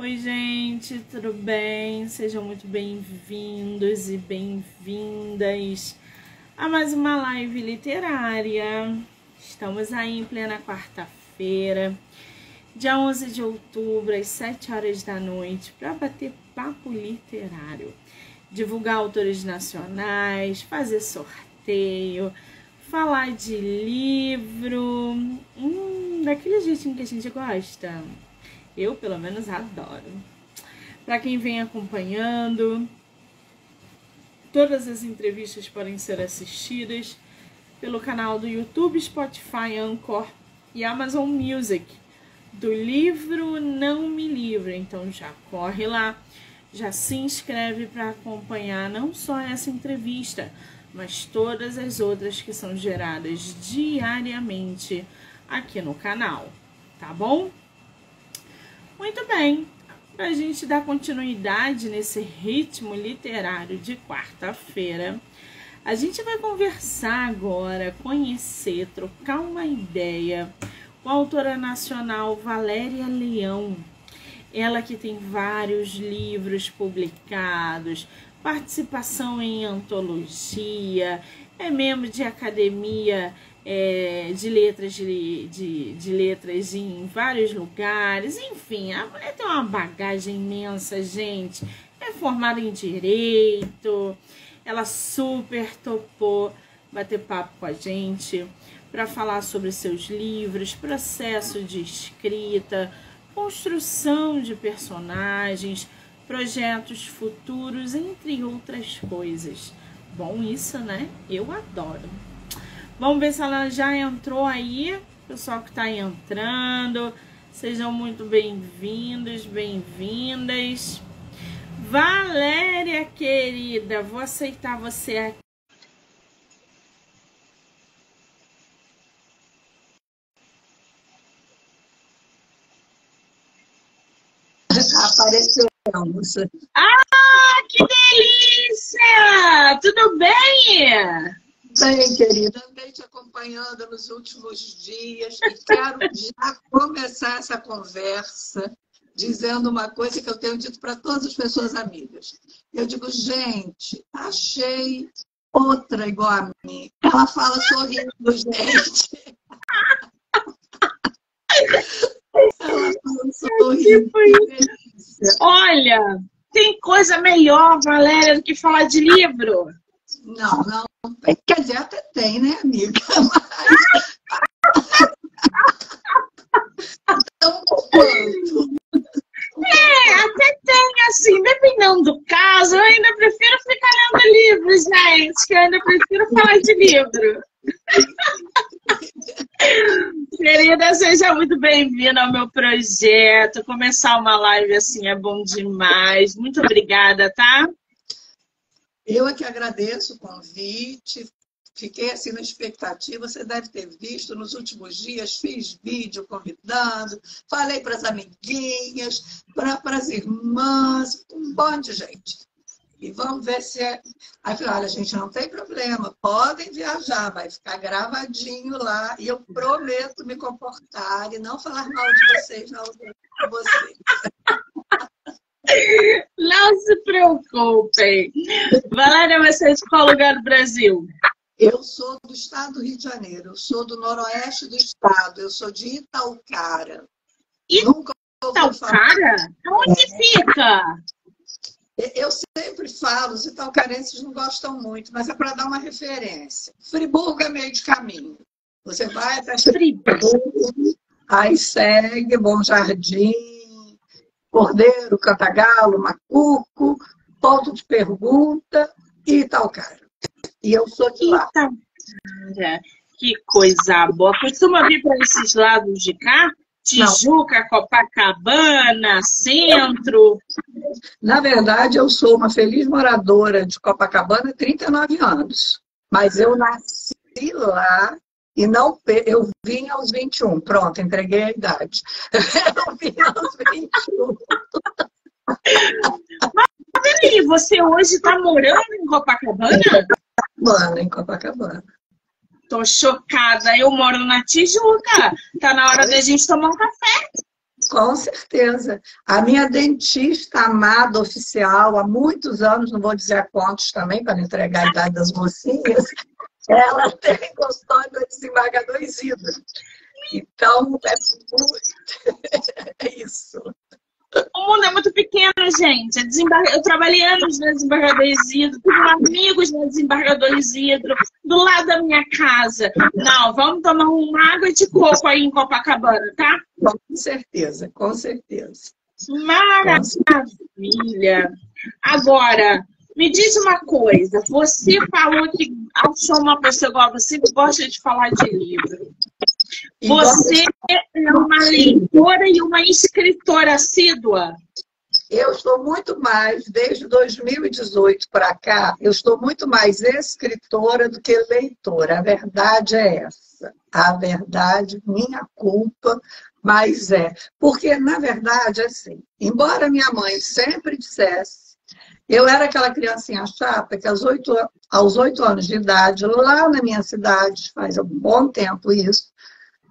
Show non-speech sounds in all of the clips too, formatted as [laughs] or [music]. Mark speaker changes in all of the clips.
Speaker 1: Oi, gente, tudo bem? Sejam muito bem-vindos e bem-vindas a mais uma live literária. Estamos aí em plena quarta-feira, dia 11 de outubro, às 7 horas da noite, para bater papo literário, divulgar autores nacionais, fazer sorteio, falar de livro, hum, daquele jeitinho que a gente gosta. Eu, pelo menos, adoro. Para quem vem acompanhando, todas as entrevistas podem ser assistidas pelo canal do YouTube, Spotify, Anchor e Amazon Music do livro Não Me Livre. Então já corre lá, já se inscreve para acompanhar não só essa entrevista, mas todas as outras que são geradas diariamente aqui no canal, tá bom? Muito bem, para a gente dar continuidade nesse ritmo literário de quarta-feira, a gente vai conversar agora, conhecer, trocar uma ideia com a autora nacional Valéria Leão. Ela que tem vários livros publicados, participação em antologia, é membro de academia é, de letras de, de, de, letras em vários lugares, enfim, a mulher tem uma bagagem imensa, gente. É formada em direito, ela super topou bater papo com a gente para falar sobre seus livros, processo de escrita, construção de personagens, projetos futuros, entre outras coisas. Bom, isso, né? Eu adoro. Vamos ver se ela já entrou aí. Pessoal que está entrando, sejam muito bem-vindos, bem-vindas. Valéria, querida, vou aceitar você aqui.
Speaker 2: Apareceu.
Speaker 1: Ah, que delícia! Tudo bem?
Speaker 2: Bem, querida, andei te acompanhando nos últimos dias e quero já começar essa conversa dizendo uma coisa que eu tenho dito para todas as pessoas amigas. Eu digo, gente, achei outra igual a mim. Ela fala sorrindo, gente.
Speaker 1: Ela fala sorrindo. Olha, tem coisa melhor, Valéria, do que falar de livro?
Speaker 2: Não, não. Quer dizer, até tem, né, amiga? [laughs] Mas... Tão quanto.
Speaker 1: É, até tem, assim, dependendo do caso, eu ainda prefiro ficar lendo livros, gente, que eu ainda prefiro falar de livro. [laughs] Querida, seja muito bem-vinda ao meu projeto. Começar uma live assim é bom demais. Muito obrigada, tá?
Speaker 2: Eu é que agradeço o convite. Fiquei assim na expectativa. Você deve ter visto nos últimos dias, fiz vídeo convidando, falei para as amiguinhas, para as irmãs, um monte de gente. E vamos ver se é. Aí falei, olha, gente, não tem problema, podem viajar, vai ficar gravadinho lá. E eu prometo me comportar e não falar mal de vocês, não de vocês. [laughs]
Speaker 1: Não se preocupem. Valéria, você é de qual lugar do Brasil?
Speaker 2: Eu sou do estado do Rio de Janeiro, eu sou do noroeste do estado, eu sou de Italcara.
Speaker 1: Italcara? Onde é. fica?
Speaker 2: Eu sempre falo, os italcarenses não gostam muito, mas é para dar uma referência. Friburgo é meio de caminho. Você vai até Friburgo, aí segue Bom Jardim, Cordeiro, Cantagalo, Macuco, ponto de pergunta e Italcara. E eu sou de lá.
Speaker 1: Italcara, que coisa boa. Costuma vir para esses lados de cá? Tijuca, Não. Copacabana, centro?
Speaker 2: Na verdade, eu sou uma feliz moradora de Copacabana há 39 anos. Mas eu nasci lá e não eu vim aos 21. Pronto, entreguei a idade. [laughs] Eu vim aos 21.
Speaker 1: Mas peraí, você hoje está morando em Copacabana?
Speaker 2: Mano, em Copacabana.
Speaker 1: Tô chocada. Eu moro na Tijuca. Tá na hora da gente tomar um café.
Speaker 2: Com certeza. A minha dentista amada oficial, há muitos anos, não vou dizer a quantos também, para não entregar a idade das mocinhas, ela tem consultório do desembargador Isidro. Então, é muito. [laughs] é isso.
Speaker 1: O mundo é muito pequeno, gente. Eu trabalhei anos na Desembargador Isidro, tenho amigos na Desembargador Isidro, do lado da minha casa. Não, vamos tomar uma água de coco aí em Copacabana, tá?
Speaker 2: Com certeza, com certeza.
Speaker 1: Maravilha! Agora, me diz uma coisa. Você falou que achou uma pessoa igual você que gosta de falar de livro. Você é uma leitora e uma escritora assídua?
Speaker 2: Eu estou muito mais, desde 2018 para cá, eu estou muito mais escritora do que leitora. A verdade é essa. A verdade, minha culpa, mas é. Porque, na verdade, assim, embora minha mãe sempre dissesse, eu era aquela criancinha chata que aos oito, aos oito anos de idade, lá na minha cidade, faz um bom tempo isso,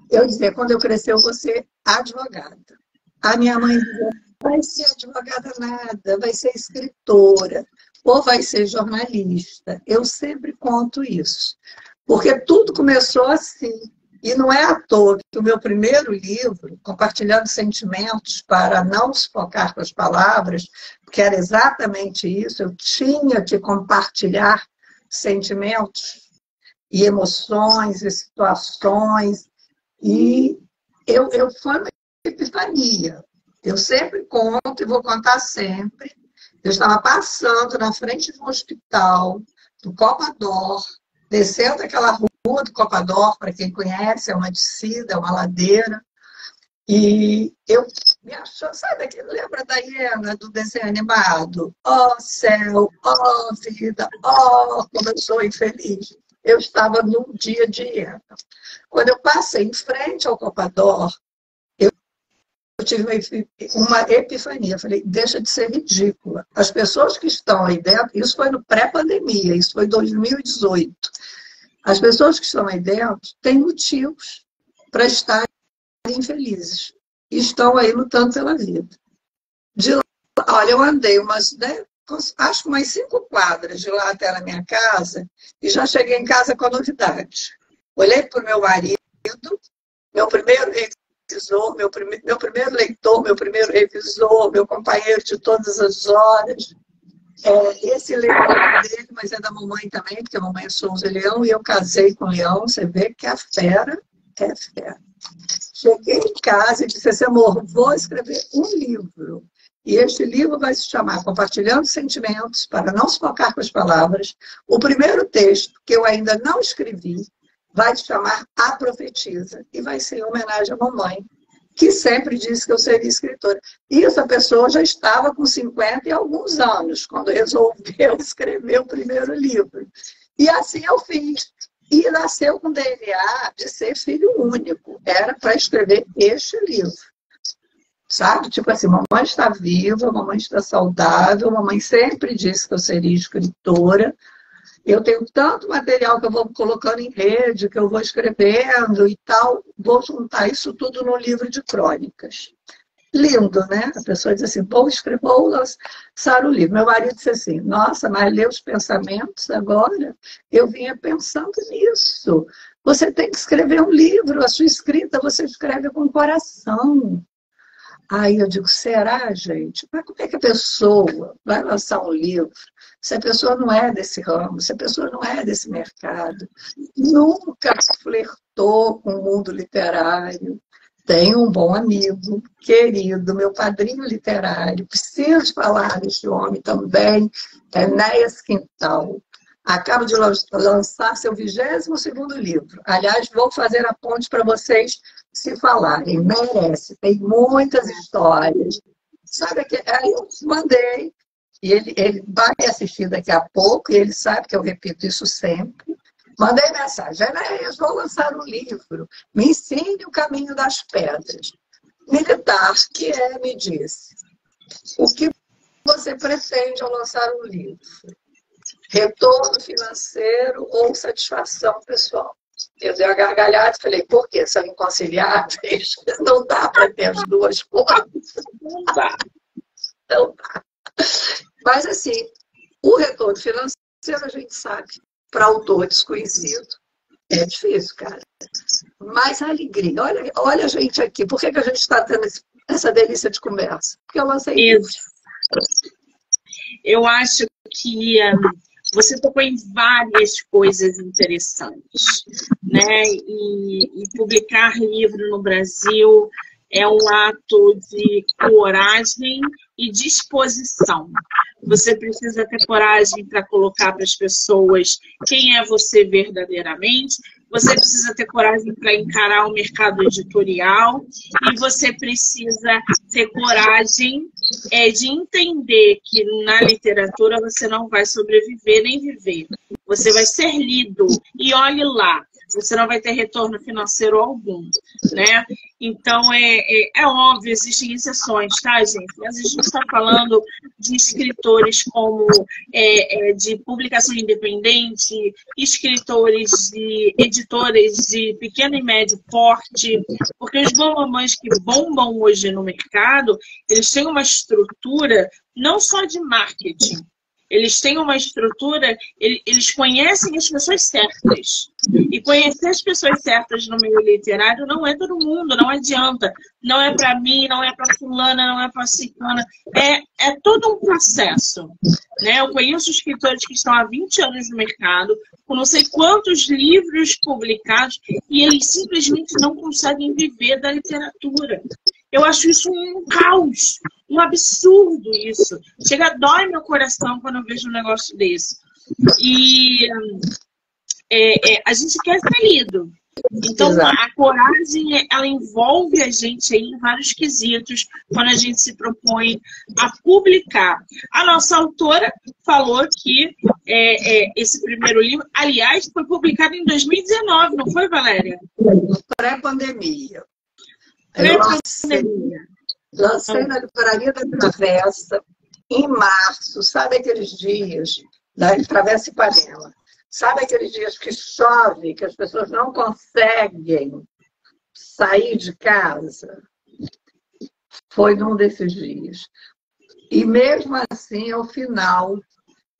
Speaker 2: eu dizia, quando eu crescer, eu vou ser advogada. A minha mãe dizia, vai ser advogada nada, vai ser escritora, ou vai ser jornalista. Eu sempre conto isso. Porque tudo começou assim. E não é à toa que o meu primeiro livro, Compartilhando Sentimentos para Não Se Focar com as Palavras, que era exatamente isso, eu tinha que compartilhar sentimentos e emoções e situações e eu, eu foi uma epifania. Eu sempre conto e vou contar sempre. Eu estava passando na frente de um hospital, do Copador, descendo aquela rua do Copador, para quem conhece, é uma descida, é uma ladeira. E eu me achou, sabe aquilo? Lembra da hiena do desenho animado? Oh céu, oh vida, oh como eu sou infeliz eu estava num dia de hiena. Quando eu passei em frente ao Copador, tive uma epifania. Falei, deixa de ser ridícula. As pessoas que estão aí dentro, isso foi no pré-pandemia, isso foi 2018. As pessoas que estão aí dentro têm motivos para estarem infelizes. E estão aí lutando pela vida. De lá, olha, eu andei umas né, acho umas cinco quadras de lá até a minha casa, e já cheguei em casa com a novidade. Olhei para o meu marido, meu primeiro revisor, meu, prime, meu primeiro leitor, meu primeiro revisor, meu companheiro de todas as horas. É, esse leão é dele, mas é da mamãe também, porque a mamãe é Souza Leão, e eu casei com o Leão. Você vê que a fera é fera. Cheguei em casa e disse assim, amor, vou escrever um livro. E este livro vai se chamar Compartilhando Sentimentos para Não Se Focar com as Palavras. O primeiro texto, que eu ainda não escrevi, vai se chamar A Profetisa. E vai ser em homenagem à mamãe, que sempre disse que eu seria escritora. E essa pessoa já estava com 50 e alguns anos, quando resolveu [laughs] escrever o primeiro livro. E assim eu fiz. E nasceu com DNA de ser filho único. Era para escrever este livro sabe? Tipo assim, mamãe está viva, mamãe está saudável, mamãe sempre disse que eu seria escritora. Eu tenho tanto material que eu vou colocando em rede, que eu vou escrevendo e tal, vou juntar isso tudo no livro de crônicas. Lindo, né? A pessoa diz assim, vou escrever, vou lançar o livro. Meu marido disse assim, nossa, mas ler os pensamentos agora? Eu vinha pensando nisso. Você tem que escrever um livro, a sua escrita você escreve com o coração. Aí eu digo, será, gente? Mas como é que a pessoa vai lançar um livro se a pessoa não é desse ramo, se a pessoa não é desse mercado, nunca flertou com o mundo literário? Tenho um bom amigo, querido, meu padrinho literário, preciso falar deste homem também, Enéas Quintal. Acaba de lançar seu 22 segundo livro. Aliás, vou fazer a ponte para vocês se falarem, merece, tem muitas histórias. Sabe que aí eu mandei, e ele, ele vai assistir daqui a pouco, e ele sabe que eu repito isso sempre. Mandei mensagem, Enéas, vou lançar um livro, me ensine o caminho das pedras. Militar, que é, me disse, o que você pretende ao lançar um livro? Retorno financeiro ou satisfação pessoal? Eu dei uma gargalhada e falei, por quê? São inconciliáveis? [laughs] Não dá para ter as duas coisas. Não dá. Não dá. Mas, assim, o retorno financeiro, a gente sabe, para autor desconhecido, é difícil, cara. Mas a alegria. Olha, olha a gente aqui. Por que, que a gente está tendo essa delícia de conversa? Porque eu lancei isso.
Speaker 1: Eu acho que um, você tocou em várias coisas interessantes, né? E, e publicar livro no Brasil é um ato de coragem e disposição. Você precisa ter coragem para colocar para as pessoas quem é você verdadeiramente. Você precisa ter coragem para encarar o mercado editorial e você precisa ter coragem é, de entender que na literatura você não vai sobreviver nem viver. Você vai ser lido. E olhe lá, você não vai ter retorno financeiro algum, né? Então, é, é, é óbvio, existem exceções, tá, gente? Mas a gente está falando de escritores como é, é, de publicação independente, escritores de editores de pequeno e médio porte, porque os bombamães que bombam hoje no mercado, eles têm uma estrutura não só de marketing, eles têm uma estrutura, eles conhecem as pessoas certas. E conhecer as pessoas certas no meio literário não é todo mundo, não adianta. Não é para mim, não é para fulana, não é para ciclana. É, é todo um processo. Né? Eu conheço escritores que estão há 20 anos no mercado, com não sei quantos livros publicados, e eles simplesmente não conseguem viver da literatura. Eu acho isso um caos, um absurdo isso. Chega, dói meu coração quando eu vejo um negócio desse. E é, é, a gente quer ser lido. Então, Exato. a coragem, ela envolve a gente aí em vários quesitos quando a gente se propõe a publicar. A nossa autora falou que é, é, esse primeiro livro, aliás, foi publicado em 2019, não foi, Valéria?
Speaker 2: Pré-pandemia. Lancei, lancei na Livraria da Travessa em março, sabe aqueles dias da Travessa Ipanema? Sabe aqueles dias que chove, que as pessoas não conseguem sair de casa? Foi num desses dias. E mesmo assim, ao final,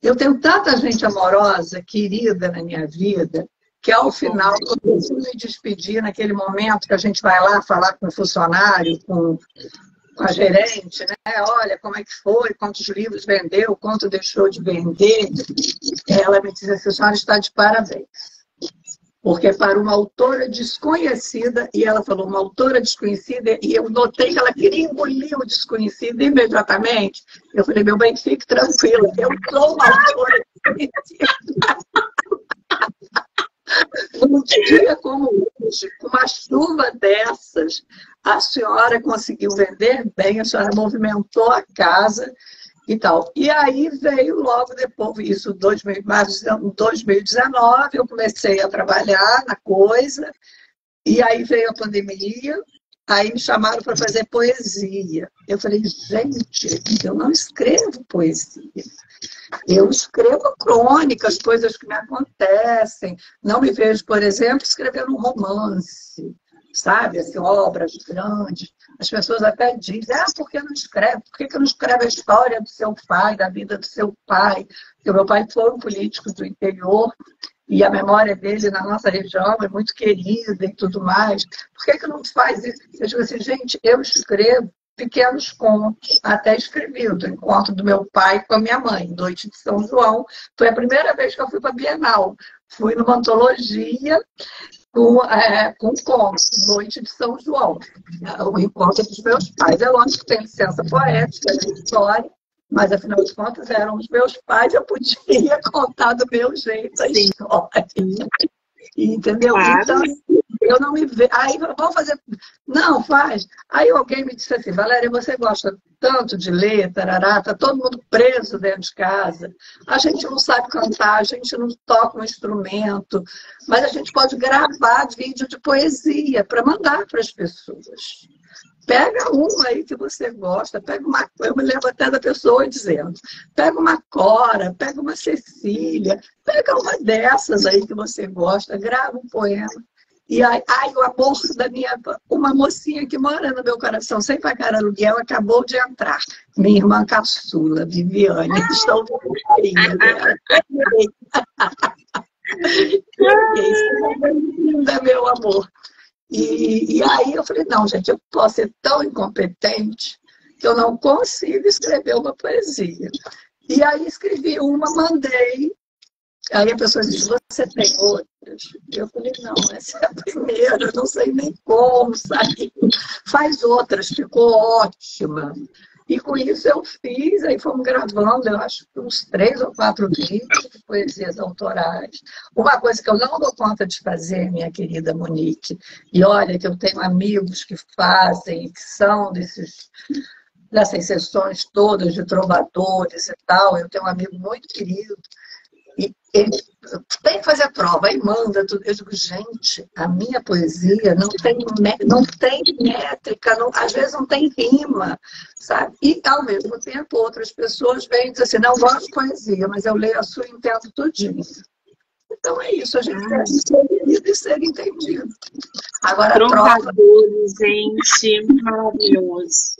Speaker 2: eu tenho tanta gente amorosa, querida na minha vida, que ao final eu preciso me despedir naquele momento que a gente vai lá falar com o funcionário, com, com a gerente, né? Olha, como é que foi, quantos livros vendeu, quanto deixou de vender. Ela me diz assim, a senhora está de parabéns. Porque para uma autora desconhecida, e ela falou uma autora desconhecida, e eu notei que ela queria engolir o desconhecido imediatamente. Eu falei, meu bem, fique tranquila, eu sou uma autora desconhecida. [laughs] Num dia como hoje, com uma chuva dessas, a senhora conseguiu vender bem, a senhora movimentou a casa e tal. E aí veio logo depois, isso em março de 2019, eu comecei a trabalhar na coisa, e aí veio a pandemia, aí me chamaram para fazer poesia. Eu falei, gente, eu não escrevo poesia. Eu escrevo crônicas, coisas que me acontecem. Não me vejo, por exemplo, escrevendo um romance, sabe? Assim, obras grandes. As pessoas até dizem, ah, por que não escreve? Por que não escreve a história do seu pai, da vida do seu pai? Porque meu pai foi um político do interior e a memória dele na nossa região é muito querida e tudo mais. Por que, que não faz isso? Eu digo assim, gente, eu escrevo pequenos contos, até escrevi do encontro do meu pai com a minha mãe, Noite de São João. Foi a primeira vez que eu fui para a Bienal. Fui numa antologia com, é, com contos, Noite de São João. O encontro dos meus pais. É lógico que tem licença poética, de história, mas afinal de contas eram os meus pais, eu podia [laughs] contar do meu jeito a história. Entendeu? Claro. Então, eu não me vejo. Aí, vamos fazer. Não, faz. Aí alguém me disse assim, Valéria, você gosta tanto de ler, tarará, tá todo mundo preso dentro de casa. A gente não sabe cantar, a gente não toca um instrumento, mas a gente pode gravar vídeo de poesia para mandar para as pessoas. Pega uma aí que você gosta, pega uma. Eu me lembro até da pessoa dizendo: pega uma Cora, pega uma Cecília, pega uma dessas aí que você gosta, grava um poema. E aí, ai, o amor da minha. Uma mocinha que mora no meu coração sem pagar aluguel acabou de entrar. Minha irmã caçula, Viviane. Estou com carinho. Linda, [laughs] meu amor. E, e aí eu falei, não, gente, eu posso ser tão incompetente que eu não consigo escrever uma poesia. E aí escrevi uma, mandei. Aí a pessoa disse, você tem outras? Eu falei, não, essa é a primeira, não sei nem como sair. Faz outras, ficou ótima. E com isso eu fiz, aí fomos gravando, eu acho que uns três ou quatro vídeos de poesias autorais. Uma coisa que eu não dou conta de fazer, minha querida Monique, e olha que eu tenho amigos que fazem, que são desses, dessas sessões todas de trovadores e tal. Eu tenho um amigo muito querido, e ele tem que fazer prova, aí manda tudo. Eu digo, gente, a minha poesia não tem, não tem métrica, não, às vezes não tem rima, sabe? E, ao mesmo tempo, outras pessoas vêm e dizem assim, não gosto de poesia, mas eu leio a sua e entendo tudinho. Então é isso, a gente deve ser lido e ser entendido. Agora,
Speaker 1: prova... gente, maravilhoso.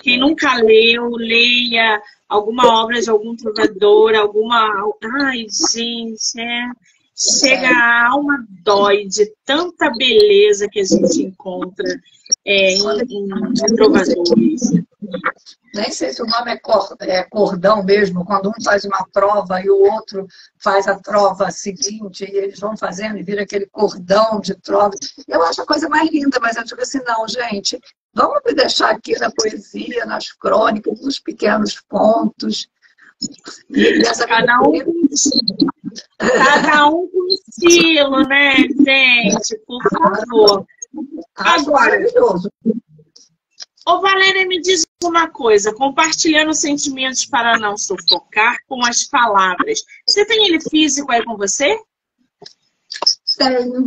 Speaker 1: Quem nunca leu, leia alguma obra de algum trovador, alguma. Ai, gente, é. Chega a alma dói de tanta beleza que a gente encontra é, em, em, trovadores.
Speaker 2: Nem sei se o nome é, é, cordão mesmo, quando um faz uma prova e o outro faz a prova seguinte, e eles vão fazendo e vira aquele cordão de trova. Eu acho a coisa mais linda, mas eu digo assim, não, gente, Vamos me deixar aqui na poesia, nas crônicas, nos pequenos pontos.
Speaker 1: cada um, cada um com estilo, né, gente? Por favor. Agora, ô Valéria, me diz uma coisa, compartilhando sentimentos para não sufocar com as palavras. Você tem ele físico aí com você?
Speaker 2: Tenho.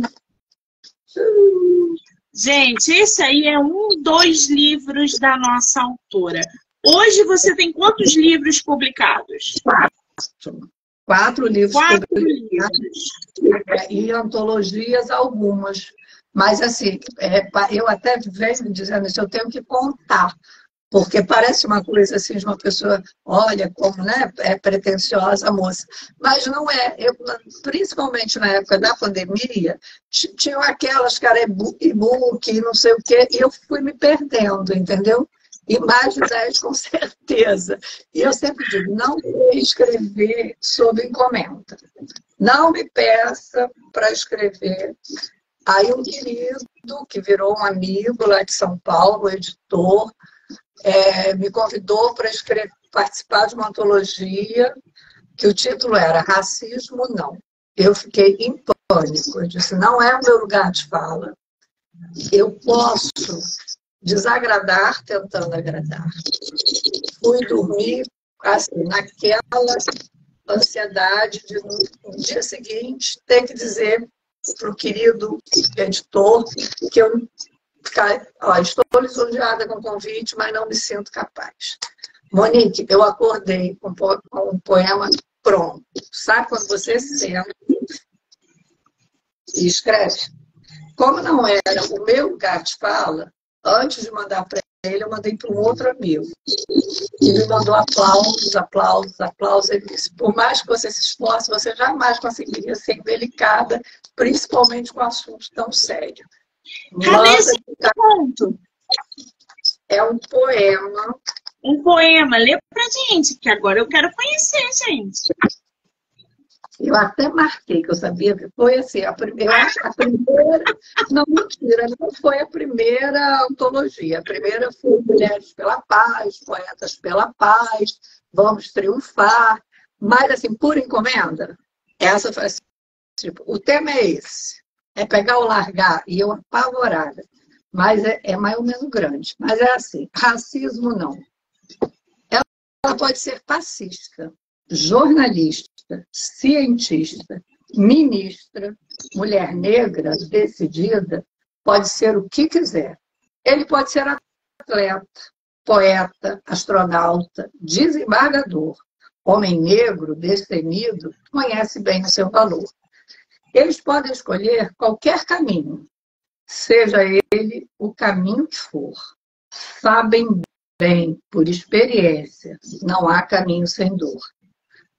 Speaker 1: Gente, esse aí é um dos livros da nossa autora. Hoje você tem quantos livros publicados?
Speaker 2: Quatro. Quatro livros
Speaker 1: Quatro publicados.
Speaker 2: Livros. E antologias algumas. Mas, assim, é, eu até venho dizendo isso, eu tenho que contar porque parece uma coisa assim de uma pessoa, olha como né, é pretensiosa a moça. Mas não é. Eu, principalmente na época da pandemia, tinham aquelas que era e-book, não sei o quê, e eu fui me perdendo, entendeu? E mais de 10 com [laughs] certeza. E eu sempre digo, não escrever sob encomenda. Não me peça para escrever. Aí um querido, que virou um amigo lá de São Paulo, editor, é, me convidou para participar de uma antologia que o título era Racismo Não. Eu fiquei em pânico. Eu disse, não é o meu lugar de fala. Eu posso desagradar tentando agradar. Fui dormir assim, naquela ansiedade de no dia seguinte ter que dizer para o querido editor que eu ficar, ó, estou lisonjeada com o convite, mas não me sinto capaz. Monique, eu acordei com um poema pronto. Sabe quando você senta e escreve? Como não era o meu lugar de fala, antes de mandar para ele, eu mandei para um outro amigo. E me mandou aplausos, aplausos, aplausos. Ele disse, por mais que você se esforce, você jamais conseguiria ser delicada, principalmente com um assunto tão sério.
Speaker 1: Cadê esse ponto?
Speaker 2: É um poema.
Speaker 1: Um poema. Lê pra gente, que agora eu quero conhecer, gente.
Speaker 2: Eu até marquei, que eu sabia que foi assim, a primeira, a primeira, não mentira, não foi a primeira antologia. A primeira foi Mulheres pela Paz, Poetas pela Paz, Vamos Triunfar. Mas, assim, por encomenda, essa foi assim, tipo, o tema é esse é pegar ou largar, e eu apavorada. Mas é, é mais ou menos grande. Mas é assim, racismo não. Ela pode ser fascista, jornalista, cientista, ministra, mulher negra, decidida, pode ser o que quiser. Ele pode ser atleta, poeta, astronauta, desembargador, homem negro, destemido, conhece bem o seu valor. Eles podem escolher qualquer caminho, seja ele o caminho que for. Sabem bem, por experiência, não há caminho sem dor.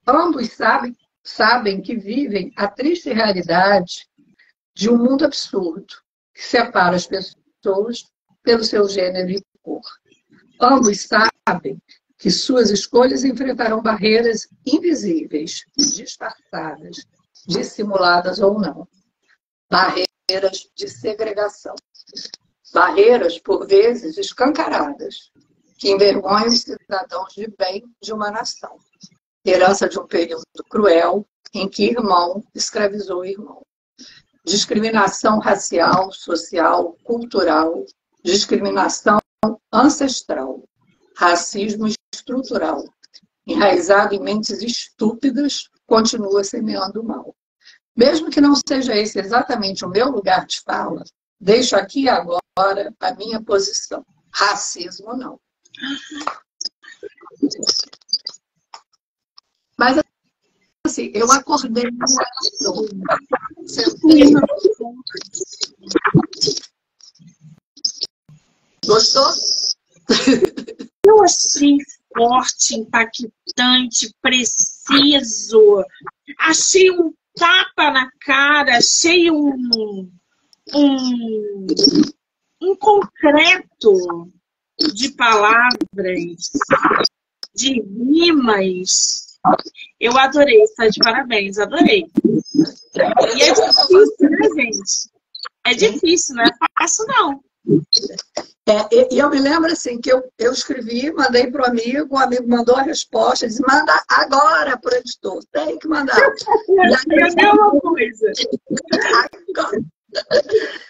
Speaker 2: Ambos sabem, sabem que vivem a triste realidade de um mundo absurdo que separa as pessoas pelo seu gênero e cor. Ambos sabem que suas escolhas enfrentarão barreiras invisíveis, disfarçadas, dissimuladas ou não. Barreiras de segregação. Barreiras, por vezes, escancaradas, que envergonham os cidadãos de bem de uma nação. Herança de um período cruel em que irmão escravizou irmão. Discriminação racial, social, cultural, discriminação ancestral, racismo estrutural, enraizado em mentes estúpidas, continua semeando mal. Mesmo que não seja esse exatamente o meu lugar de fala, deixo aqui agora a minha posição. Racismo não. Mas assim, eu acordei [laughs] Gostou?
Speaker 1: Eu achei forte, impactante, preciso. Achei um tapa na cara, achei um, um, um concreto de palavras, de rimas. Eu adorei, está de parabéns, adorei. E é difícil, né, gente? É difícil, não é fácil, não.
Speaker 2: É, e eu me lembro assim que eu, eu escrevi, mandei para o amigo, o amigo mandou a resposta, disse, manda agora para o editor, tem que mandar. [laughs]
Speaker 1: E aí, é uma coisa. [laughs]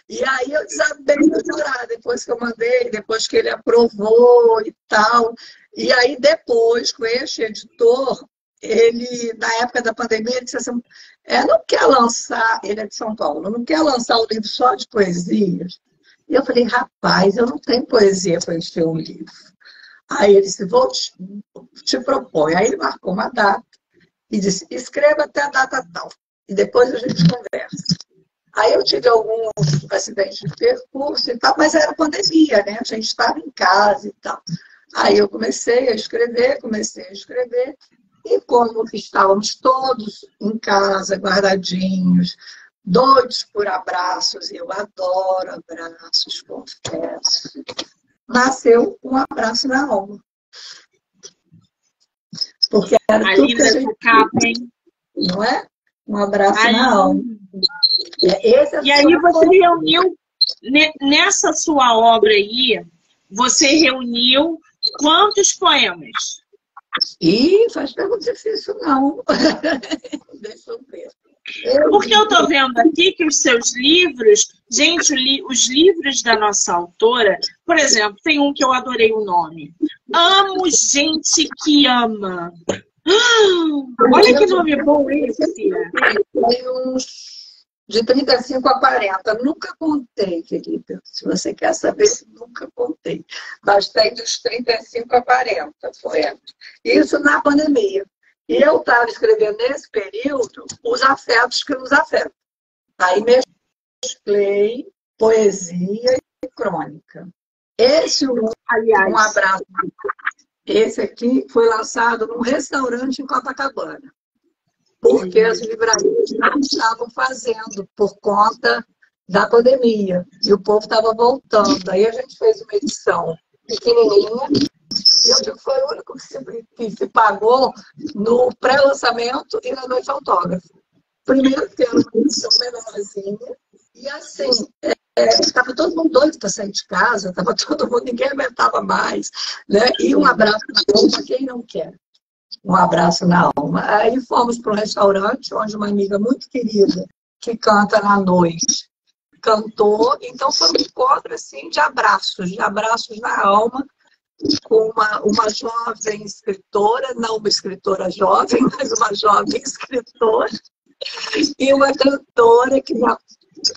Speaker 2: E aí eu desabei de chorar depois que eu mandei, depois que ele aprovou e tal. E aí depois, com este editor, ele, na época da pandemia, ele disse assim, é, não quer lançar, ele é de São Paulo, não quer lançar o livro só de poesias. E eu falei, rapaz, eu não tenho poesia para encher um livro. Aí ele disse, vou te, te propor. Aí ele marcou uma data e disse, escreva até a data tal. E depois a gente conversa. Aí eu tive alguns acidentes de percurso e tal, mas era pandemia, né? A gente estava em casa e tal. Aí eu comecei a escrever, comecei a escrever. E como estávamos todos em casa, guardadinhos, doidos por abraços, eu adoro abraços, confesso. Nasceu um abraço na alma. Porque era
Speaker 1: Aí
Speaker 2: tudo que a gente
Speaker 1: capa, hein?
Speaker 2: não é? Um abraço na alma. Esse é
Speaker 1: E aí você reuniu, ne- nessa sua obra aí, você reuniu quantos poemas?
Speaker 2: Ih, faz pergunta difícil, não. [laughs] Deixa eu ver.
Speaker 1: Porque eu tô vendo aqui que os seus livros, gente, os livros da nossa autora, por exemplo, tem um que eu adorei o nome. Amo gente que ama. Ah, olha que nome bom esse.
Speaker 2: de 35 a 40. Nunca contei, querida. Se você quer saber, nunca contei. Mas tem dos 35 a 40 poemas. Isso na pandemia. E eu estava escrevendo nesse período os afetos que nos afetam. Aí mesclei poesia e crônica. Esse um,
Speaker 1: Aliás,
Speaker 2: um abraço. Esse aqui foi lançado num restaurante em Copacabana. Porque as livrarias não estavam fazendo por conta da pandemia. E o povo estava voltando. Aí a gente fez uma edição pequenininha. Eu digo foi o único que se, que se pagou no pré-lançamento e na noite autógrafo. Primeiro, que era uma edição menorzinha. E assim, estava todo mundo doido para sair de casa, estava [laughs] todo mundo, ninguém aguentava mais. Né? E um abraço na alma, quem não quer? Um abraço na alma. Aí fomos para um restaurante onde uma amiga muito querida, que canta na noite, cantou. Então foi um encontro assim, de abraços, de abraços na alma, com uma, uma jovem escritora, não uma escritora jovem, [laughs] mas uma jovem escritora, e uma cantora que me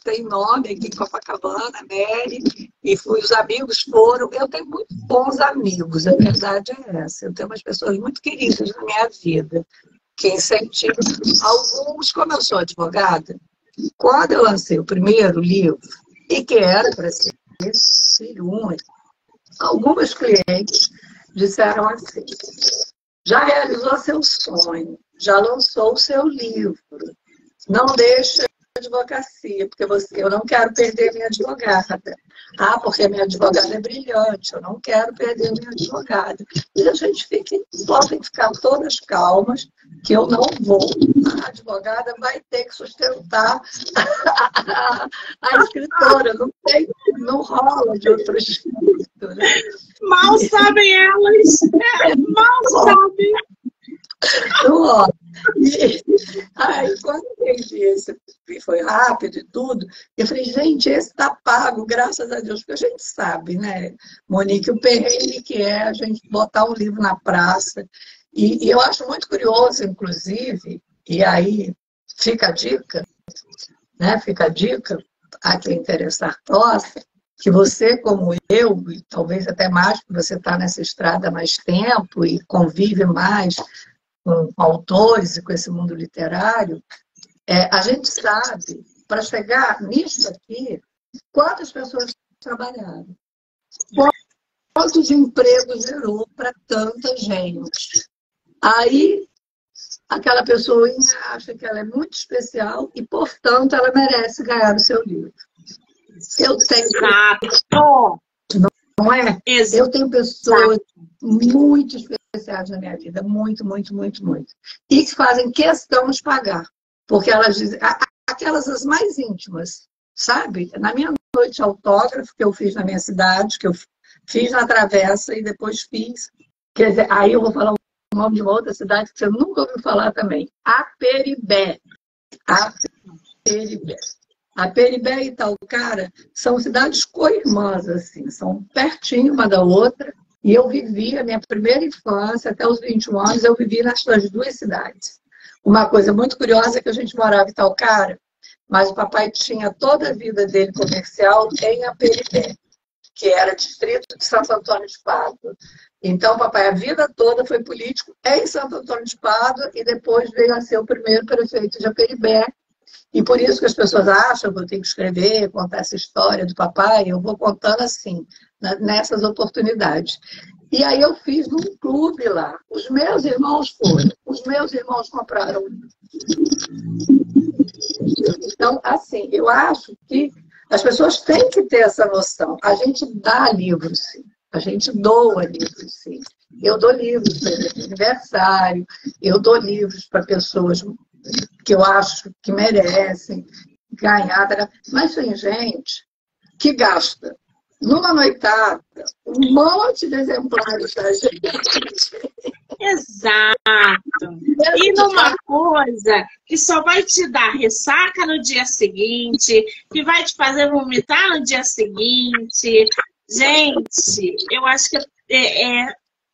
Speaker 2: tem nome aqui em Copacabana, Mary, e fui, os amigos foram. Eu tenho muito bons amigos, a verdade é essa. Eu tenho umas pessoas muito queridas na minha vida, que incentivam. Alguns, como eu sou advogada, quando eu lancei o primeiro livro, e que era para ser filho único, algumas clientes disseram assim: já realizou seu sonho, já lançou o seu livro, não deixa a advocacia, porque você, eu não quero perder minha advogada. Ah, porque minha advogada é brilhante, eu não quero perder minha advogada. E a gente fica, podem ficar todas calmas, que eu não vou. A advogada vai ter que sustentar a, [laughs] a escritora, não, tem, não rola de outro jeito. Né?
Speaker 1: Mal sabem elas, é, mal sabem.
Speaker 2: Não E, aí, quando eu entendi isso, foi rápido e tudo, eu falei, gente, esse tá pago, graças a Deus, porque a gente sabe, né, Monique, o perrengue que é a gente botar um livro na praça. E, e eu acho muito curioso, inclusive, e aí fica a dica, né, fica a dica, a quem interessar que você, como eu, e talvez até mais, porque você está nessa estrada há mais tempo e convive mais com autores e com esse mundo literário, é, a gente sabe, para chegar nisso aqui, quantas pessoas trabalharam, quantos empregos gerou para tanta gente. Aí, aquela pessoa acha que ela é muito especial e, portanto, ela merece ganhar o seu livro. Eu tenho.
Speaker 1: Exato.
Speaker 2: Não é? Exato. Eu tenho pessoas muito especiais na minha vida, muito, muito, muito, muito. E que fazem questão de pagar. Porque elas dizem, aquelas as mais íntimas, sabe? Na minha noite autógrafo que eu fiz na minha cidade, que eu fiz na Travessa e depois fiz. Quer dizer, aí eu vou falar nome de uma outra cidade que você nunca ouviu falar também. Aperibé. Aperibé. A Peribé e Itaúcara são cidades co-irmãs, assim, são pertinho uma da outra. E eu vivi a minha primeira infância, até os 21 anos, eu vivi nas duas cidades. Uma coisa muito curiosa é que a gente morava em Itaúcara, mas o papai tinha toda a vida dele comercial em Aperibé, que era distrito de Santo Antônio de Pádua. Então, papai a vida toda foi político em Santo Antônio de Pádua e depois veio a ser o primeiro prefeito de Aperibé, e por isso que as pessoas acham que eu tenho que escrever, contar essa história do papai, eu vou contando assim, nessas oportunidades. E aí eu fiz num clube lá. Os meus irmãos foram. Os meus irmãos compraram. Então, assim, eu acho que as pessoas têm que ter essa noção. A gente dá livros, sim. A gente doa livros, sim. Eu dou livros para aniversário, eu dou livros para pessoas que eu acho que merecem ganhar. Mas tem gente que gasta numa noitada um monte de exemplares da gente.
Speaker 1: Exato. E numa coisa que só vai te dar ressaca no dia seguinte, que vai te fazer vomitar no dia seguinte. Gente, eu acho que é, é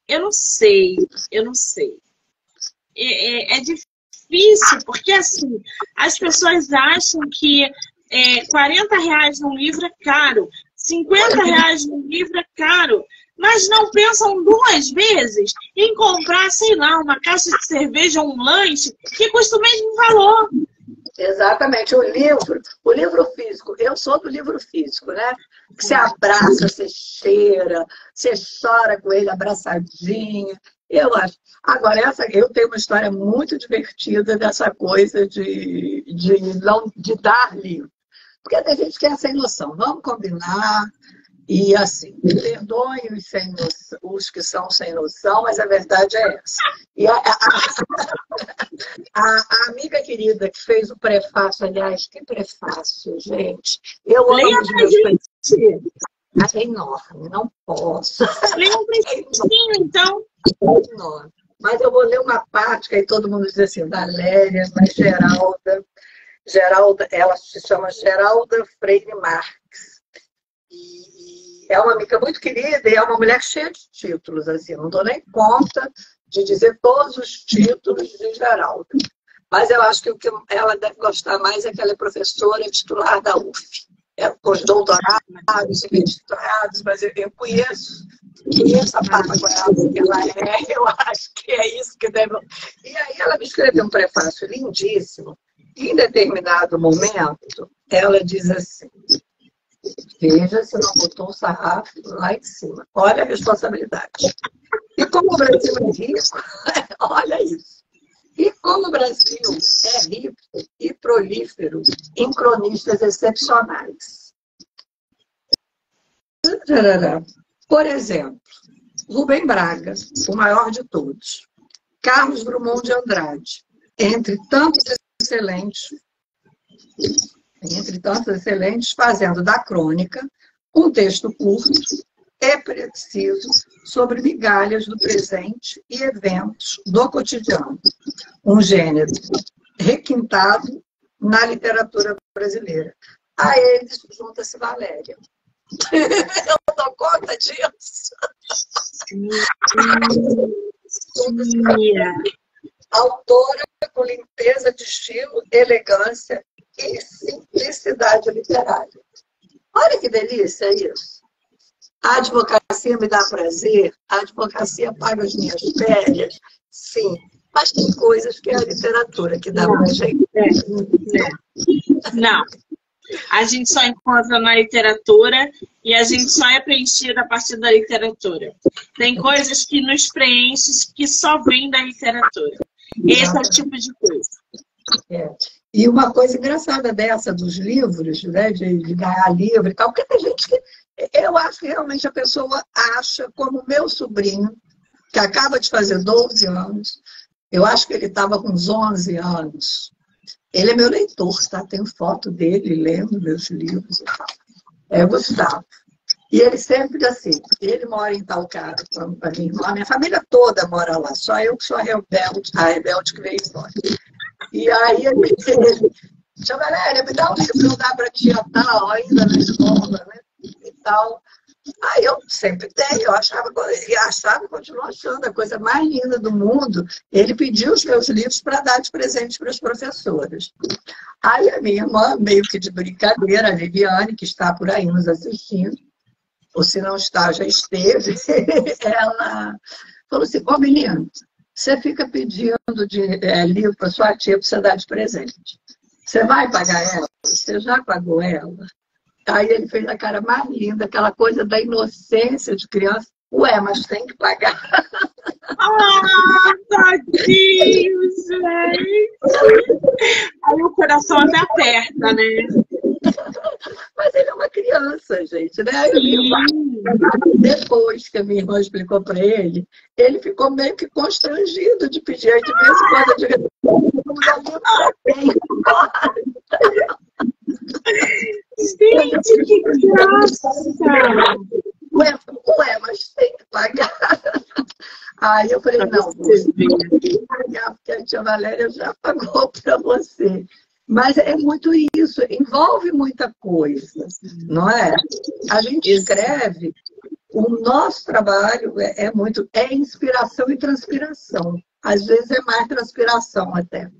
Speaker 1: eu não sei, eu não sei. É, é, é difícil porque assim, as pessoas acham que é, 40 reais num livro é caro, 50 reais num livro é caro, mas não pensam duas vezes em comprar, sei lá, uma caixa de cerveja ou um lanche que custa o mesmo valor.
Speaker 2: Exatamente, o livro, o livro físico, eu sou do livro físico, né? Você abraça, você cheira, você chora com ele abraçadinho. Eu acho. Agora, essa, eu tenho uma história muito divertida dessa coisa de, de, não, de dar livro. Porque tem gente que é sem noção. Vamos combinar. E assim, perdoem os, sem noção, os que são sem noção, mas a verdade é essa. E a, a, a, a amiga querida que fez o prefácio, aliás, que prefácio, gente. Eu amo os meus gente. É enorme, não posso.
Speaker 1: Leia um trechinho, então.
Speaker 2: É enorme. Mas eu vou ler uma parte que aí todo mundo diz assim, Valéria, mas Geralda. Geralda, ela se chama Geralda Freire Marques. E é uma amiga muito querida e é uma mulher cheia de títulos, assim, não dou nem conta de dizer todos os títulos de Geralda. Mas eu acho que o que ela deve gostar mais é que ela é professora titular da UF. É, com os doutorados e doutorados, mas eu, eu conheço, conheço a Papa Goiaba que ela é, [laughs] eu acho que é isso que deve. E aí ela me escreveu um prefácio lindíssimo. Em determinado momento, ela diz assim: Veja se não botou o sarrafo lá em cima. Olha a responsabilidade. E como o Brasil é rico, [laughs] olha isso. E como o Brasil é rico e prolífero em cronistas excepcionais. Por exemplo, Rubem Braga, o maior de todos. Carlos Drummond de Andrade, entre tantos excelentes entre tantos excelentes, fazendo da crônica um texto curto e preciso sobre migalhas do presente e eventos do cotidiano. Um gênero requintado na literatura brasileira. A eles junta-se Valéria. [laughs] Eu dou conta disso. Autora com limpeza de estilo, elegância e simplicidade literária. Olha que delícia isso. A advocacia me dá prazer, a advocacia paga as minhas férias, sim. Mas tem coisas que é a literatura que dá para gente.
Speaker 1: Não. A gente só encontra na literatura e a gente só é preenchido a partir da literatura. Tem coisas que nos preenchem que só vêm da literatura. Esse é o tipo de coisa.
Speaker 2: É. E uma coisa engraçada dessa dos livros, né, de, de ganhar livro e tal, porque tem gente que eu acho que realmente a pessoa acha, como meu sobrinho, que acaba de fazer 12 anos, eu acho que ele estava com uns 11 anos. Ele é meu leitor, tá? Tenho foto dele lendo meus livros e tal. É Gustavo. E ele sempre assim, ele mora em tal casa a minha família toda mora lá, só eu que sou a rebelde, a rebelde que veio embora. E aí ele, tia [laughs] Valéria, me dá um livro, dá para tia tal, ainda na escola, né? E tal. Aí eu sempre tenho, eu achava, e achava continuo achando a coisa mais linda do mundo. Ele pediu os meus livros para dar de presente para as professoras. Aí a minha irmã, meio que de brincadeira, a Viviane, que está por aí nos assistindo, ou se não está, já esteve, [laughs] ela falou assim, ô menino, você fica pedindo de, é, livro para sua tia para você dar de presente. Você vai pagar ela? Você já pagou ela? Aí ele fez a cara mais linda, aquela coisa da inocência de criança. Ué, mas tem que pagar.
Speaker 1: Ah, tadinho, [laughs] gente! Aí o coração até aperta, né?
Speaker 2: Mas ele é uma criança, gente, né? Depois que a minha irmã explicou para ele, ele ficou meio que constrangido de pedir de vez em quando. Digo,
Speaker 1: Gente, que graça!
Speaker 2: Ué, ué, mas tem que pagar. Aí eu falei, não, você tem que pagar, porque a tia Valéria já pagou para você. Mas é muito isso, envolve muita coisa, não é? A gente escreve, o nosso trabalho é, é muito, é inspiração e transpiração. Às vezes é mais transpiração até.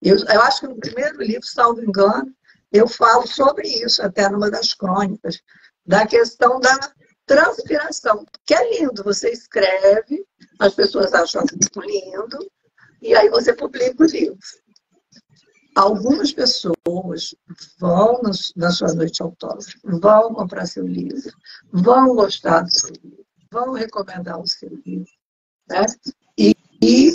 Speaker 2: Eu, eu acho que no primeiro livro, salvo engano, eu falo sobre isso, até numa das crônicas, da questão da transpiração, que é lindo. Você escreve, as pessoas acham muito lindo, e aí você publica o livro. Algumas pessoas vão na sua noite autógrafa, vão comprar seu livro, vão gostar do seu livro, vão recomendar o seu livro. Né? E, e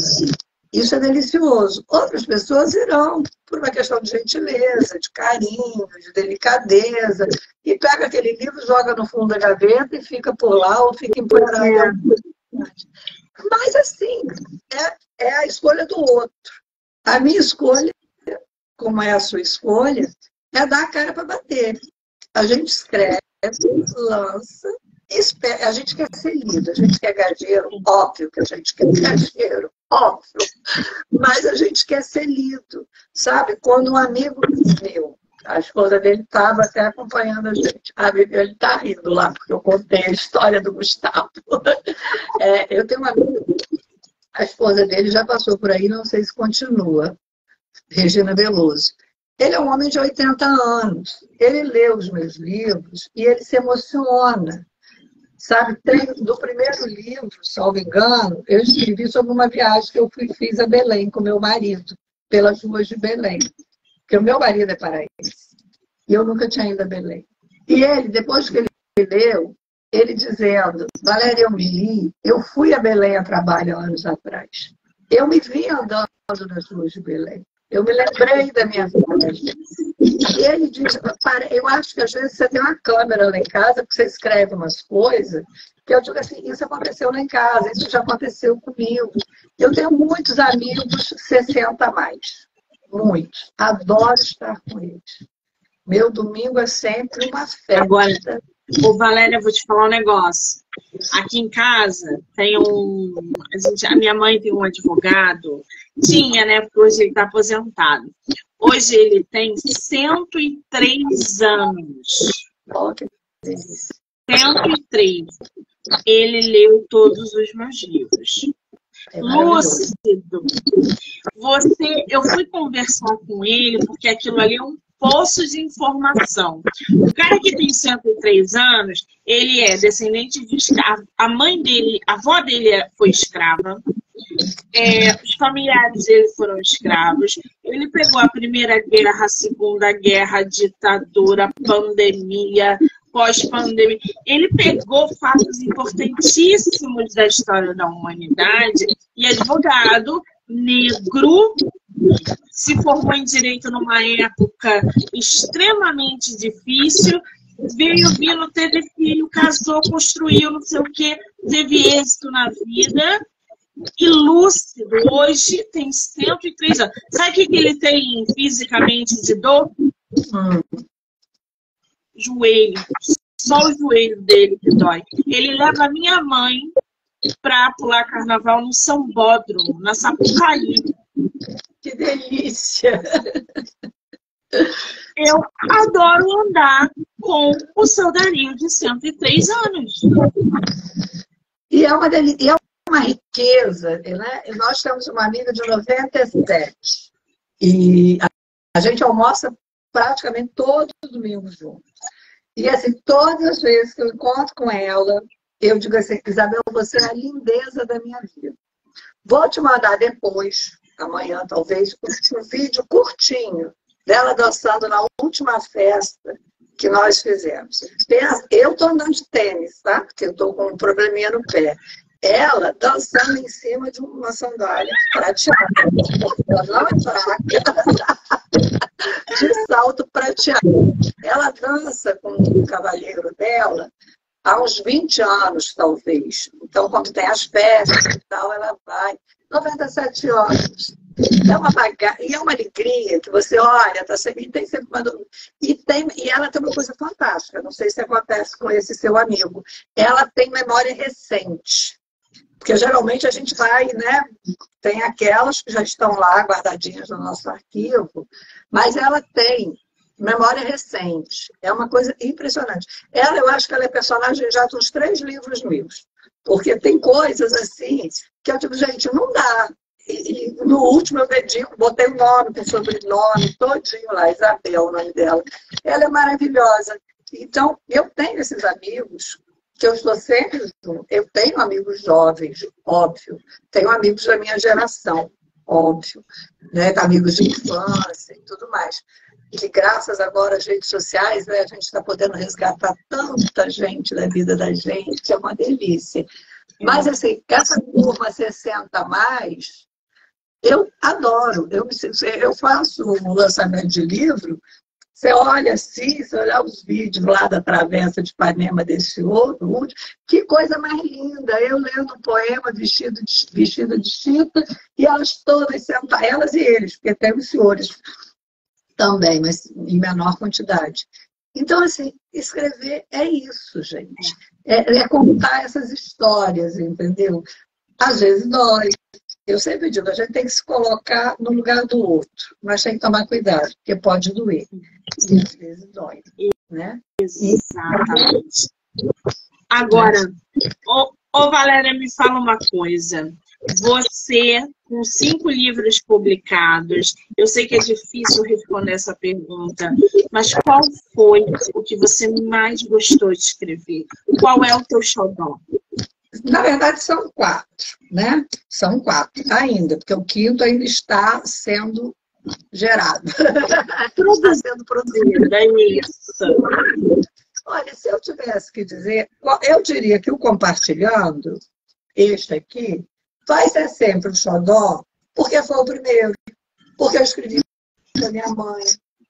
Speaker 2: isso é delicioso. Outras pessoas irão por uma questão de gentileza, de carinho, de delicadeza, e pega aquele livro, joga no fundo da gaveta e fica por lá ou fica empoeirado. Mas assim, é, é a escolha do outro. A minha escolha como é a sua escolha, é dar a cara para bater. A gente escreve, lança, espera. a gente quer ser lido, a gente quer gajeiro, óbvio que a gente quer [laughs] gajeiro, óbvio, mas a gente quer ser lido. Sabe, quando um amigo meu, a esposa dele estava até acompanhando a gente. A ele está rindo lá, porque eu contei a história do Gustavo. [laughs] É, eu tenho um amigo, a esposa dele já passou por aí, não sei se continua Regina Veloso. Ele é um homem de 80 anos. Ele lê os meus livros e ele se emociona. Sabe, tem, do primeiro livro, salvo engano, eu escrevi sobre uma viagem que eu fui, fiz a Belém com meu marido, pelas ruas de Belém. Porque o meu marido é paraense. E eu nunca tinha ido a Belém. E ele, depois que ele leu, ele dizendo, Valéria, eu me li, eu fui a Belém a trabalho anos atrás. Eu me vi andando nas ruas de Belém. Eu me lembrei da minha vida. E ele diz, eu acho que às vezes você tem uma câmera lá em casa, porque você escreve umas coisas, que eu digo assim, isso aconteceu lá em casa, isso já aconteceu comigo. Eu tenho muitos amigos 60 a mais. Muitos. Adoro estar com eles. Meu domingo é sempre uma festa.
Speaker 1: Agora, ô Valéria, eu vou te falar um negócio. Aqui em casa tem um. A, gente, a minha mãe tem um advogado. Tinha, né? Porque hoje ele está aposentado. Hoje ele tem 103 anos.
Speaker 2: Oh, que
Speaker 1: 103. Ele leu todos os meus livros.
Speaker 2: É
Speaker 1: Lúcido, você, eu fui conversar com ele porque aquilo ali é um poço de informação. O cara que tem 103 anos, ele é descendente de escravo. A mãe dele, a avó dele é, foi escrava. É, os familiares dele foram escravos. Ele pegou a Primeira Guerra, a Segunda Guerra, a ditadura, pandemia, pós-pandemia. Ele pegou fatos importantíssimos da história da humanidade e advogado negro se formou em direito numa época extremamente difícil, veio vindo, teve filho, casou, construiu, não sei o que, teve êxito na vida. E lúcido, hoje tem 103 anos. Sabe o que ele tem fisicamente de dor?
Speaker 2: Hum.
Speaker 1: Joelho. Só o joelho dele que dói. Ele leva a minha mãe para pular carnaval no Sambódromo, na Sapucaí.
Speaker 2: Que delícia!
Speaker 1: Eu adoro andar com o seu Darinho de 103 anos.
Speaker 2: E é uma, deli- e é uma riqueza, né? Nós temos uma amiga de 97 e a, a gente almoça praticamente todos os domingos juntos. E assim, todas as vezes que eu encontro com ela, eu digo assim, Isabel, você é a lindeza da minha vida. Vou te mandar depois, amanhã talvez, um vídeo curtinho dela dançando na última festa que nós fizemos. Eu estou andando de tênis, tá? Porque eu estou com um probleminha no pé. Ela dançando em cima de uma sandália prateada. Ela. De salto prateado. Ela dança com o cavalheiro dela há uns 20 anos, talvez. Então, quando tem as festas e tal, ela vai. 97 anos. É uma baga... E é uma alegria que você olha, tá sempre... tem sempre uma... e, tem... e ela tem uma coisa fantástica, não sei se acontece com esse seu amigo. Ela tem memória recente. Porque geralmente a gente vai, né? Tem aquelas que já estão lá guardadinhas no nosso arquivo, mas ela tem memória recente. É uma coisa impressionante. Ela, eu acho que ela é personagem já uns três livros meus. Porque tem coisas assim que eu digo, gente, não dá. E, e no último eu dedico, botei o nome, com sobrenome, todinho lá, Isabel, o nome dela. Ela é maravilhosa. Então, eu tenho esses amigos que eu estou sempre junto. Eu tenho amigos jovens, óbvio. Tenho amigos da minha geração, óbvio. Né? Amigos de infância e tudo mais. Que graças agora às redes sociais, né, a gente está podendo resgatar tanta gente da vida da gente, é uma delícia. Mas assim, essa turma 60 a mais, eu adoro. Eu, eu faço um lançamento de livro, você olha assim, você olhar os vídeos lá da Travessa de Ipanema desse outro, que coisa mais linda. Eu lendo um poema vestido de, vestido de chita e elas todas sentadas, elas e eles, porque tem os senhores também, mas em menor quantidade. Então, assim, escrever é isso, gente. É, é contar essas histórias, entendeu? Às vezes dói. Eu sempre digo, a gente tem que se colocar no lugar do outro, mas tem que tomar cuidado, porque pode doer. E às vezes dói, né?
Speaker 1: Exatamente. Agora, ô, ô Valéria, me fala uma coisa. Você, com cinco livros publicados, eu sei que é difícil responder essa pergunta, mas qual foi o que você mais gostou de escrever? Qual é o teu xodó?
Speaker 2: Na verdade, são quatro, né? São quatro ainda, porque o quinto ainda está sendo gerado. [laughs] está sendo produzido. É isso. Olha, se eu tivesse que dizer, eu diria que o compartilhando, este aqui, vai ser sempre o xodó, porque foi o primeiro, porque eu escrevi da minha mãe.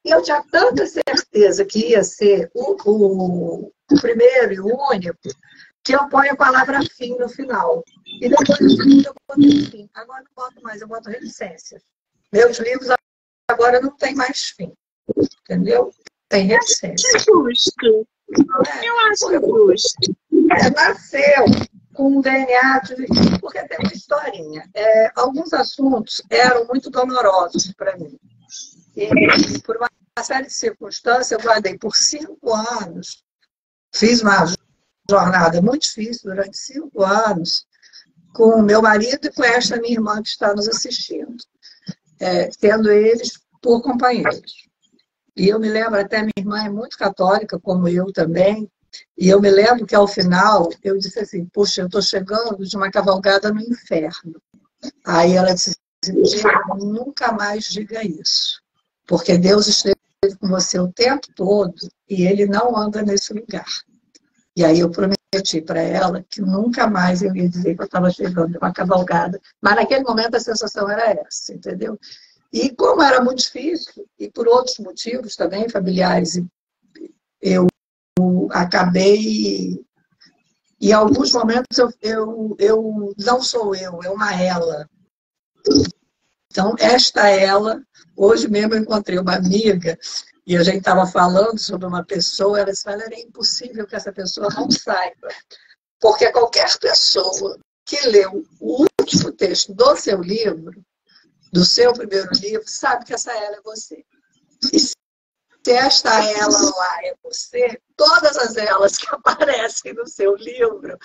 Speaker 2: E eu tinha tanta certeza que ia ser o, o, o primeiro e o único, que eu ponho a palavra fim no final. E depois do segundo eu boto fim. Agora não boto mais, eu boto reticências. Meus livros agora não tem mais fim. Entendeu? Tem reticência. É
Speaker 1: justo. É, eu acho justo.
Speaker 2: É, nasceu um DNA de. Porque tem uma historinha. É, alguns assuntos eram muito dolorosos para mim. E por uma série de circunstâncias, eu guardei por cinco anos. Fiz uma jornada muito difícil durante cinco anos com meu marido e com esta minha irmã que está nos assistindo, é, tendo eles por companheiros. E eu me lembro, até minha irmã é muito católica, como eu também, e eu me lembro que ao final eu disse assim: Puxa, eu estou chegando de uma cavalgada no inferno. Aí ela disse: Nunca mais diga isso, porque Deus esteve com você o tempo todo e ele não anda nesse lugar. E aí eu prometi para ela que nunca mais eu ia dizer que eu estava chegando de uma cavalgada. Mas naquele momento a sensação era essa, entendeu? E como era muito difícil, e por outros motivos também, familiares, eu acabei. Em alguns momentos eu, eu, eu não sou eu, é uma ela. Então, esta ela, hoje mesmo eu encontrei uma amiga e a gente estava falando sobre uma pessoa, ela disse, era impossível que essa pessoa não saiba. Porque qualquer pessoa que leu o último texto do seu livro, do seu primeiro livro, sabe que essa ela é você. E se esta ela lá é você, todas as elas que [laughs] aparecem no seu livro,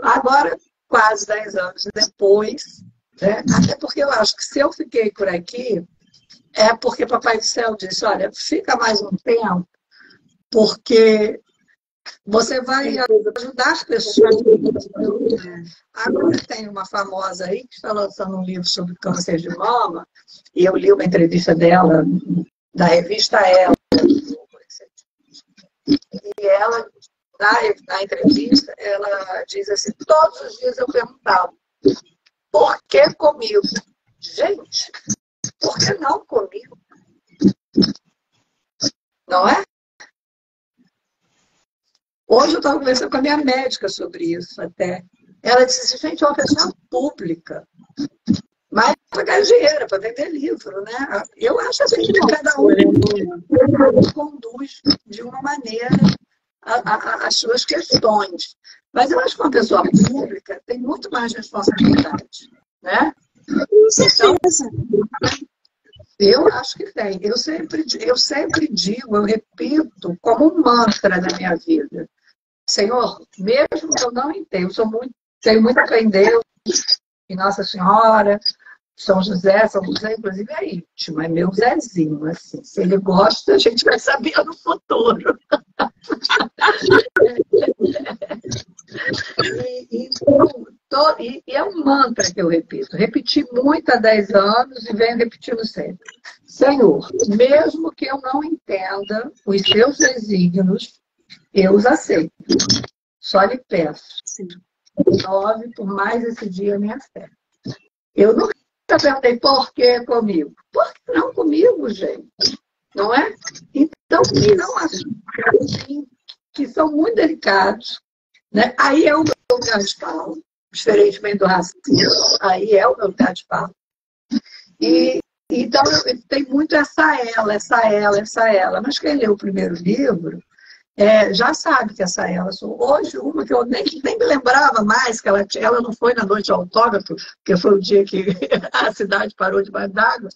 Speaker 2: agora, quase 10 anos depois, né? até porque eu acho que se eu fiquei por aqui, é porque Papai do Céu disse: olha, fica mais um tempo, porque você vai ajudar as pessoas. Agora tem uma famosa aí que está lançando um livro sobre câncer de mama, e eu li uma entrevista dela, da revista Ela. E ela, na, na entrevista, ela diz assim: todos os dias eu perguntava, por que comigo? Gente, por que não comigo? Não é? Hoje eu estava conversando com a minha médica sobre isso até. Ela disse assim, gente, é uma pessoa pública. Mas para ganhar dinheiro, para vender livro, né? Eu acho assim que cada um conduz de uma maneira a, a, as suas questões. Mas eu acho que uma pessoa pública tem muito mais responsabilidade, né? Então, eu acho que tem. Eu sempre, eu sempre digo, eu repito como um mantra na minha vida. Senhor, mesmo que eu não entenda, eu sou muito, tenho muita fé em Deus, em Nossa Senhora, São José, São José, inclusive é íntimo, é meu Zezinho, assim. Se ele gosta, a gente vai saber no futuro. [laughs] e, e, Tô, e, e, é um mantra que eu repito. Repeti muito há 10 anos e venho repetindo sempre. Senhor, mesmo que eu não entenda os seus desígnios, eu os aceito. Só lhe peço. Nove por mais esse dia minha fé. Eu nunca perguntei por que comigo. Por que não comigo, gente? Não é? Então, não assuntos que são muito delicados. Né? Aí é o meu lugar de fala diferentemente do racismo, aí é o meu lugar de fala. E, então, tem muito essa ela, essa ela, essa ela. Mas quem lê o primeiro livro é, já sabe que essa ela sou. Hoje, uma que eu nem, nem me lembrava mais, que ela, ela não foi na noite autógrafo, porque foi o dia que [laughs] a cidade parou debaixo d'água.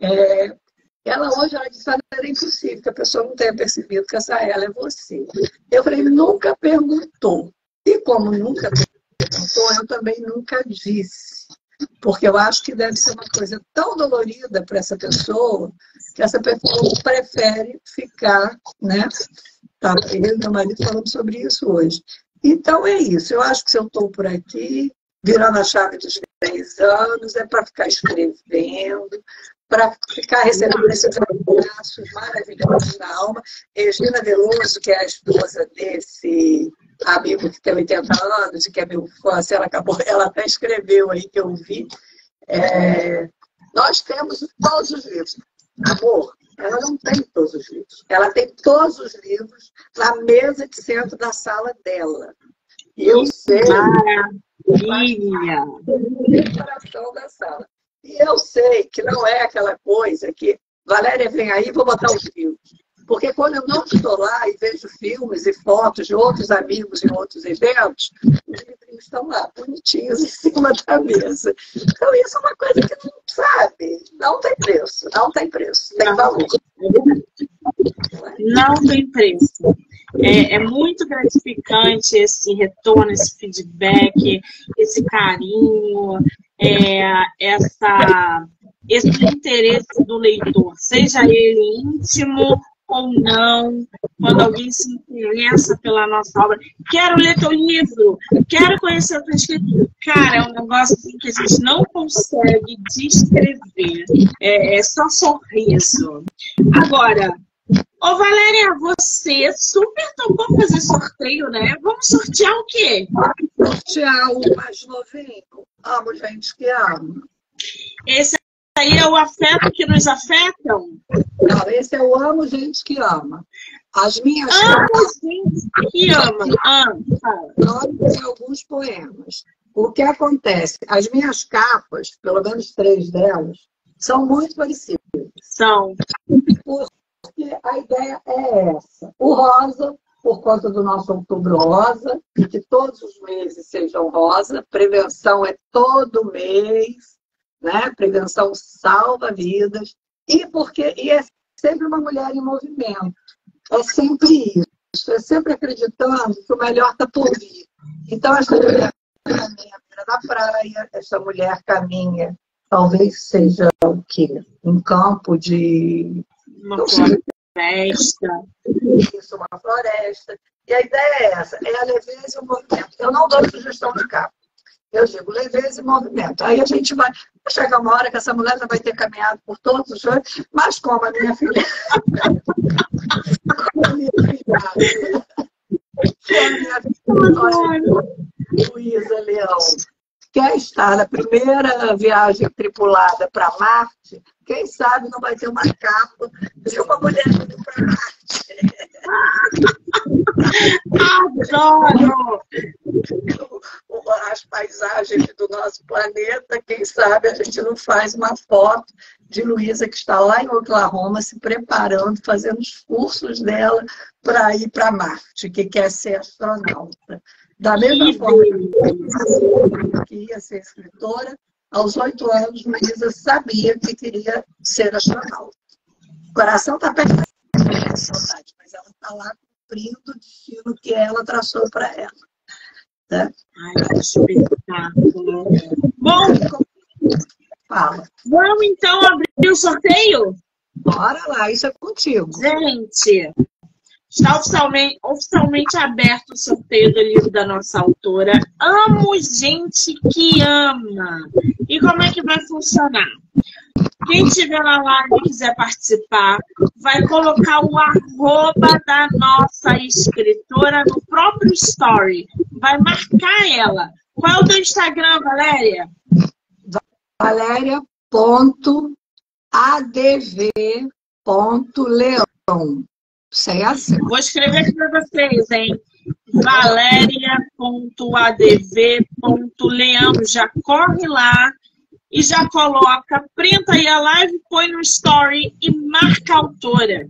Speaker 2: É, ela hoje ela disse era impossível que a pessoa não tenha percebido que essa ela é você. Eu falei, nunca perguntou. E como nunca perguntou, eu também nunca disse. porque eu acho que deve ser uma coisa tão dolorida para essa pessoa que essa pessoa prefere ficar, né? Tá, eu e meu marido falando sobre isso hoje. Então é isso. Eu acho que se eu estou por aqui, virando a chave dos 10 anos, é para ficar escrevendo, para ficar recebendo esses abraços maravilhosos na alma. Regina Veloso, que é a esposa desse amigo que tem 80 anos que é meu fã, assim, ela acabou, [laughs] ela até escreveu aí que eu vi. É, nós temos todos os livros. Amor, ela não tem todos os livros. Ela tem todos os livros na mesa de centro da sala dela. E eu sei.
Speaker 1: Maravilha!
Speaker 2: coração da sala. E eu sei que não é aquela coisa que Valéria vem aí, vou botar os livros. Porque quando eu não estou lá e vejo filmes e fotos de outros amigos em outros eventos, os livrinhos estão lá, bonitinhos, em cima da mesa. Então, isso é uma coisa que não sabe, não tem preço, não tem preço, tem valor.
Speaker 1: Não tem preço. É, é, muito gratificante esse retorno, esse feedback, esse carinho, é, essa, esse interesse do leitor, seja ele íntimo ou não, quando alguém se interessa pela nossa obra. Quero ler teu livro, quero conhecer o teu escritor. Cara, é um negócio assim que a gente não consegue descrever. É, é só sorriso. Agora, Ô Valéria, você super topou fazer sorteio, né? Vamos sortear o quê?
Speaker 2: Sortear o mais novinho. Amo gente que ama.
Speaker 1: Esse aí é o afeto que nos afetam?
Speaker 2: Não, esse é o amo gente que ama. As minhas
Speaker 1: amo gente que ama. Amo.
Speaker 2: Nome de alguns poemas. O que acontece? As minhas capas, pelo menos três delas, são muito parecidas.
Speaker 1: São.
Speaker 2: Porque a ideia é essa. O rosa, por conta do nosso outubro rosa, que todos os meses sejam rosa, prevenção é todo mês, né? Prevenção salva vidas. E porque e é sempre uma mulher em movimento. É sempre isso. É sempre acreditando que o melhor está por vir. Então, essa mulher caminha na praia, essa mulher caminha, talvez seja o quê? Um campo de.
Speaker 1: Uma floresta.
Speaker 2: Isso, uma floresta. E a ideia é essa: é a leveza e o movimento. Eu não dou sugestão de capa. Eu digo leveza e movimento. Aí a gente vai. Chegar uma hora que essa mulher já vai ter caminhado por todos os shows, mas como a minha filha. como a minha filha. Luísa Leão quer estar na primeira viagem tripulada para Marte, quem sabe não vai ter uma capa de uma mulher indo para Marte.
Speaker 1: Adoro!
Speaker 2: As paisagens do nosso planeta, quem sabe a gente não faz uma foto de Luísa que está lá em Oklahoma se preparando, fazendo os cursos dela para ir para Marte, que quer ser astronauta. Da mesma forma que ia ser escritora, aos oito anos, Luísa sabia que queria ser astronauta. O coração está perfeito, mas ela está lá cumprindo o destino que ela traçou para ela. Né?
Speaker 1: Ai, que espetáculo. Bom,
Speaker 2: Fala.
Speaker 1: vamos então abrir o sorteio?
Speaker 2: Bora lá, isso é contigo.
Speaker 1: Gente, está oficialmente, oficialmente aberto o sorteio do livro da nossa autora. Amo gente que ama. E como é que vai funcionar? Quem estiver na live e quiser participar, vai colocar o arroba da nossa escritora no próprio story. Vai marcar ela. Qual é o teu Instagram, Valéria?
Speaker 2: Valéria.adv.leão. Sem assim.
Speaker 1: Vou escrever aqui para vocês, hein? Valéria.adv.leão. Já corre lá e já coloca, printa aí a live, põe no story e marca a autora.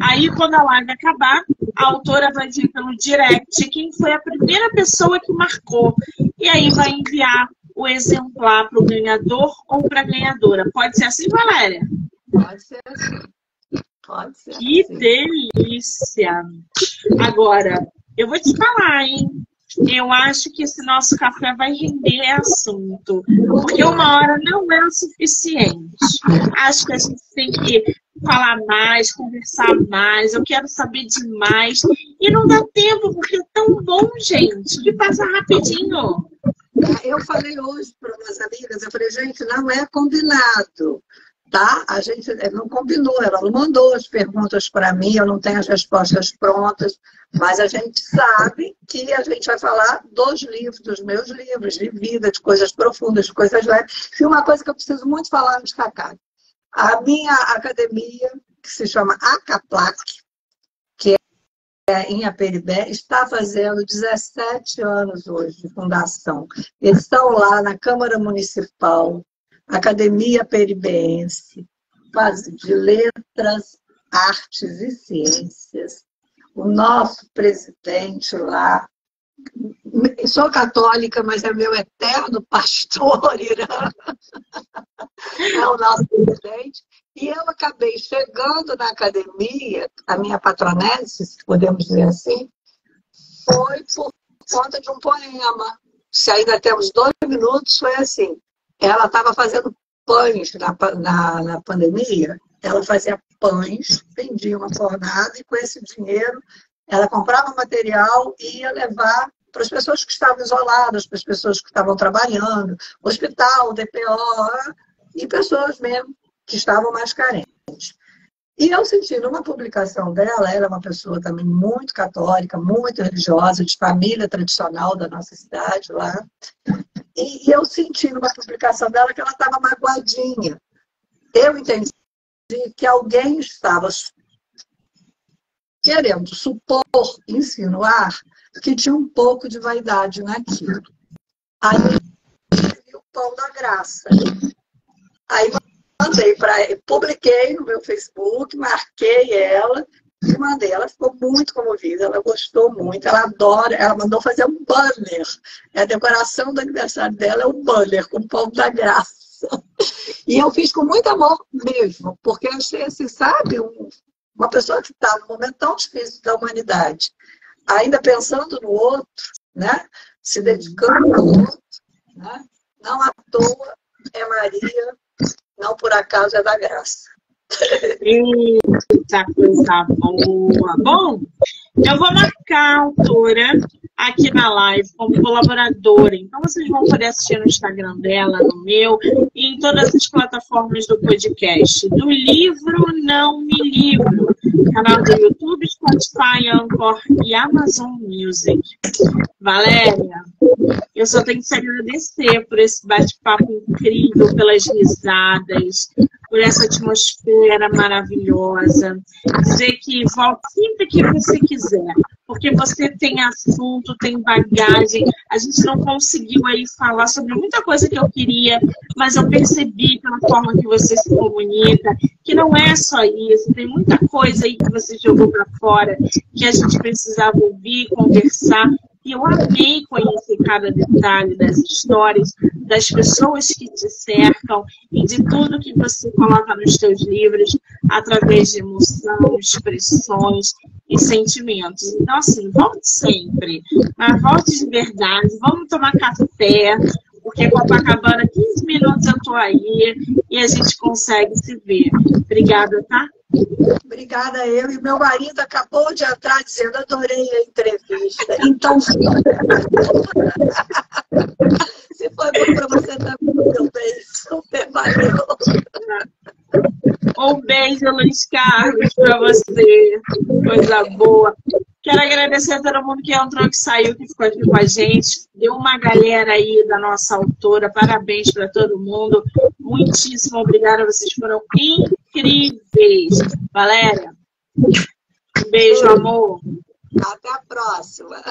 Speaker 1: Aí, quando a live acabar, a autora vai vir pelo direct quem foi a primeira pessoa que marcou. E aí vai enviar o exemplar para o ganhador ou para a ganhadora. Pode ser assim, Valéria?
Speaker 2: Pode ser assim. Pode ser.
Speaker 1: Que
Speaker 2: assim.
Speaker 1: delícia! Agora, eu vou te falar, hein? Eu acho que esse nosso café vai render assunto, porque uma hora não é o suficiente. Acho que a gente tem que falar mais, conversar mais, eu quero saber demais. E não dá tempo, porque é tão bom, gente, que passa rapidinho.
Speaker 2: Eu falei hoje para umas amigas, eu falei, gente, não é combinado tá? A gente eh, não combinou, ela não mandou as perguntas para mim, eu não tenho as respostas prontas, mas a gente sabe que a gente vai falar dos livros, dos meus livros, de vida, de coisas profundas, de coisas leves. E uma coisa que eu preciso muito falar, destacar. A minha academia, que se chama ACAPLAC, que é em Aperibé, está fazendo 17 anos hoje de fundação. Eles estão lá na Câmara Municipal, Academia Peribeense, de Letras, Artes e Ciências. O nosso presidente lá, sou católica, mas é meu eterno pastor, Irã. É o nosso presidente. E eu acabei chegando na academia, a minha patronese, se podemos dizer assim, foi por conta de um poema. Se ainda temos dois minutos, foi assim ela estava fazendo pães na, na, na, pandemia. Ela fazia pães, vendia uma fornada e com esse dinheiro ela comprava material e ia levar para as pessoas que estavam isoladas, para as pessoas que estavam trabalhando, hospital, DPO e pessoas mesmo que estavam mais carentes. E eu senti numa publicação dela, ela é uma pessoa também muito católica, muito religiosa, de família tradicional da nossa cidade lá. E, eu senti numa publicação dela que ela estava magoadinha. Eu entendi que alguém estava querendo supor, insinuar, que tinha um pouco de vaidade naquilo. Aí eu o pão da graça. Aí mandei para publiquei no meu Facebook, marquei ela e mandei. Ela ficou muito comovida, ela gostou muito, ela adora, ela mandou fazer um banner. É a decoração do aniversário dela é um banner com o pão da graça. E eu fiz com muito amor mesmo, porque eu achei assim, sabe, um, uma pessoa que está num momento tão difícil da humanidade, ainda pensando no outro, né? Se dedicando ao outro, né? Não à toa é Maria não por acaso é da graça.
Speaker 1: Eita, coisa boa. Bom, eu vou marcar a autora aqui na live como colaboradora. Então vocês vão poder assistir no Instagram dela, no meu e em todas as plataformas do podcast. Do livro Não Me Livro, canal do YouTube, Spotify, Anchor e Amazon Music. Valéria, eu só tenho que te agradecer por esse bate-papo incrível, pelas risadas, por essa atmosfera maravilhosa. Dizer que volte sempre que você quiser, porque você tem assunto, tem bagagem. A gente não conseguiu aí falar sobre muita coisa que eu queria, mas eu percebi pela forma que você se comunica que não é só isso, tem muita coisa aí que você jogou para fora que a gente precisava ouvir, conversar. E eu amei conhecer cada detalhe das histórias, das pessoas que te cercam e de tudo que você coloca nos seus livros através de emoção, expressões e sentimentos. Então, assim, volte sempre, mas volte de verdade, vamos tomar café, porque Copacabana, 15 minutos eu tô aí e a gente consegue se ver. Obrigada, tá?
Speaker 2: Obrigada eu. E meu marido acabou de entrar dizendo, adorei a entrevista. Então, se foi bom para você também, meu bem, super valeu.
Speaker 1: Um beijo, Luiz Carlos, para você. Coisa boa. Quero agradecer a todo mundo que entrou, que saiu, que ficou aqui com a gente. Deu uma galera aí da nossa autora. Parabéns para todo mundo. Muitíssimo obrigada. Vocês foram incríveis. Valéria, um beijo, amor.
Speaker 2: Até a próxima.